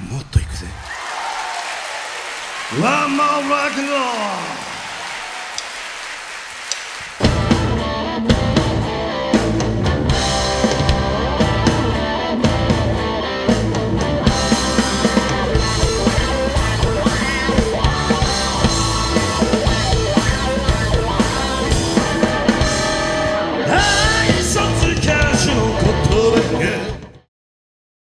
もっといくぜ。ワンマンロックンロール